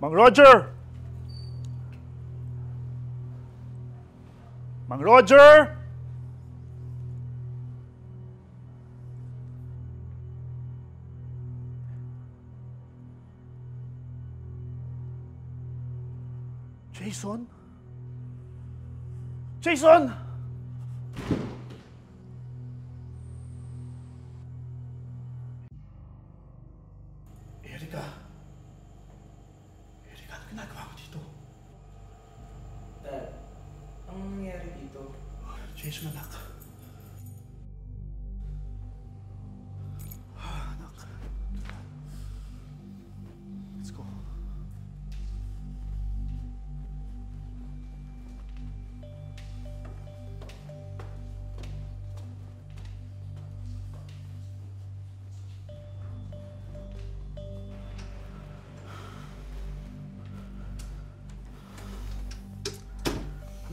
Mang Roger! Mang Roger! Jason? Jason! Erika. Erika, ano ginagawa mo dito? Dad, ang nangyari dito? Jason, anak.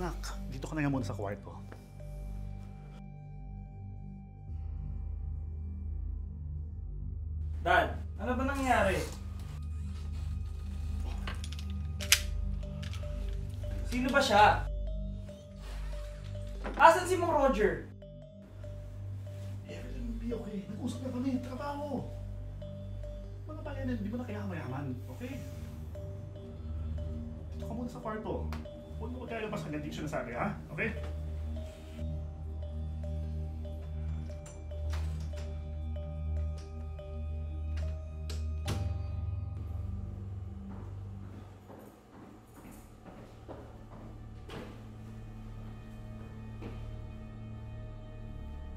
Anak, dito ka na nga muna sa kwarto. Dad, ano ba nangyari? Sino ba siya? Asan si Mang Roger? Will be okay. Nag-usap na kami. Trabaho. Mga na hindi mo na kailangan mayaman. Okay? Dito ka muna sa kwarto. Magkailabas hanggang di ko sinasabi, ha? Okay?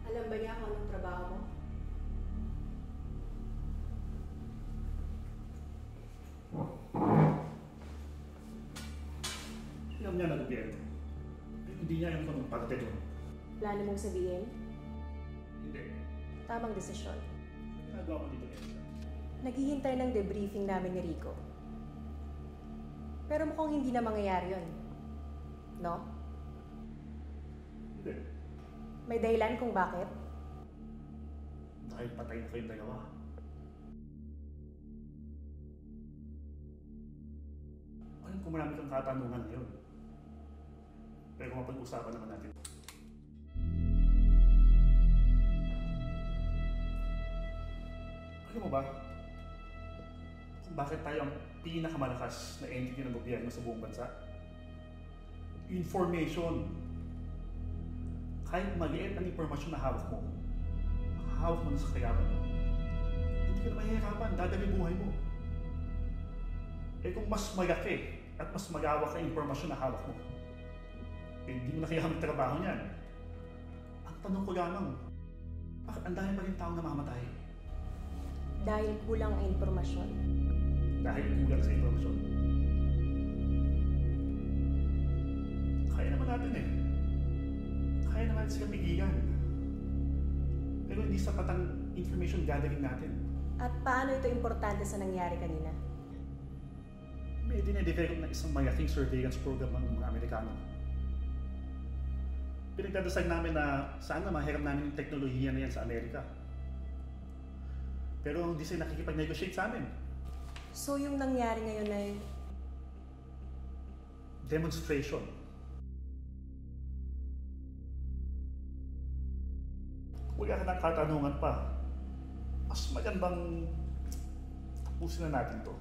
Alam ba niya kung anong trabaho mo? Alam niya na gobyerno. Hindi niya alam kung parte doon. Plano mong sabihin? Hindi. Tamang desisyon. Ginagawa ko dito, Erika. Naghihintay ng debriefing namin ni Rico. Pero mukhang hindi na mangyayari yun. No? Hindi. May dahilan kung bakit? Dahil patay na kayong dalawa. Alam ko marami kang katanungan ngayon. Pero mapag-usapan naman natin. Alam mo ba? Kung bakit tayo ang pinakamalakas na entity ng gobyerno sa buong bansa? Information. Kahit maliit ang impormasyon na hawak mo, hawak mo na sa kayaban mo. Hindi ka na mahihirapan, dadali buhay mo. Eh kung mas malaki at mas malawak ang impormasyon na hawak mo, hindi mo na trabaho niyan. Ang tanong ko lamang, bakit ang dami pa rin taong namamatay? Dahil kulang ang impormasyon. Dahil kulang sa impormasyon. Kaya naman natin eh. Kaya naman sila pigilan. Pero hindi sapat ang information gathering natin. At paano ito importante sa nangyari kanina? May dinedevelop na isang malaking surveillance program ng mga Amerikano. Pinagdadasal namin na sana mahiram namin yung teknolohiya na yan sa Amerika. Pero hindi sila nakikipag-negotiate sa amin. So yung nangyari ngayon ay Demonstration. Wala ka ng katanungan pa. Mas magandang tapusin na natin to.